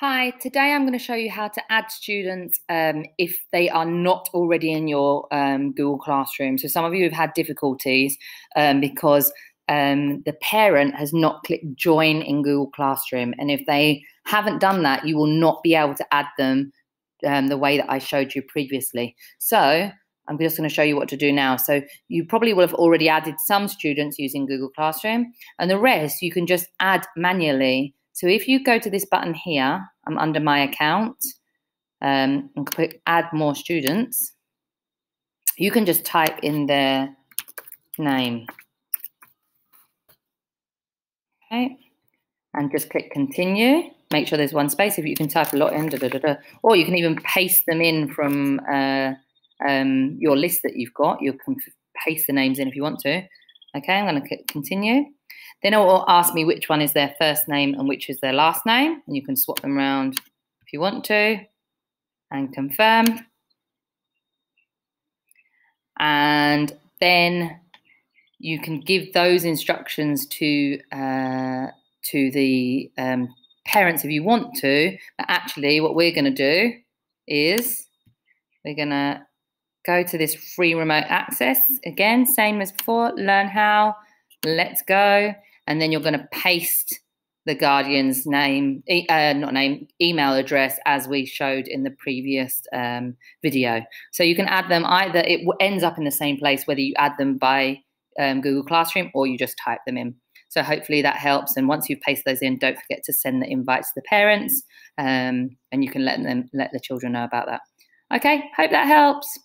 Hi, today I'm going to show you how to add students um, if they are not already in your um, Google Classroom. So some of you have had difficulties um, because um, the parent has not clicked join in Google Classroom. And if they haven't done that, you will not be able to add them um, the way that I showed you previously. So I'm just going to show you what to do now. So you probably will have already added some students using Google Classroom and the rest you can just add manually so if you go to this button here, I'm under my account um, and click add more students, you can just type in their name. Okay, and just click continue. Make sure there's one space. If you can type a lot in, da, da, da, or you can even paste them in from uh, um, your list that you've got. You can paste the names in if you want to. Okay, I'm going to continue. Then it will ask me which one is their first name and which is their last name. And you can swap them around if you want to and confirm. And then you can give those instructions to uh, to the um, parents if you want to. But actually, what we're going to do is we're going to go to this free remote access again, same as before. Learn how. Let's go and then you're going to paste the guardian's name, uh, not name, email address as we showed in the previous um, video. So you can add them either, it ends up in the same place, whether you add them by um, Google Classroom or you just type them in. So hopefully that helps. And once you've pasted those in, don't forget to send the invites to the parents um, and you can let them let the children know about that. Okay, hope that helps.